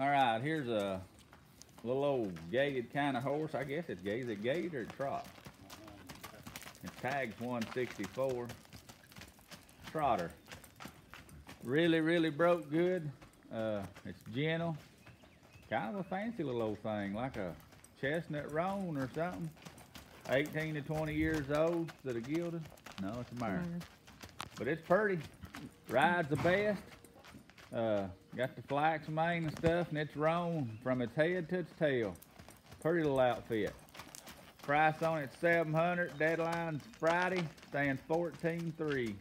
All right, here's a little old gaited kind of horse. I guess it's gaited. Is it gaited or trot? It tags 164. Trotter. Really, really broke good. Uh, it's gentle. Kind of a fancy little old thing, like a chestnut roan or something. 18 to 20 years old. It a gilded? No, it's a mare. But it's pretty. Rides the best. Uh, got the flax mane and stuff, and it's roan from its head to its tail. Pretty little outfit. Price on it 700. Deadline's Friday. Stands 14.3.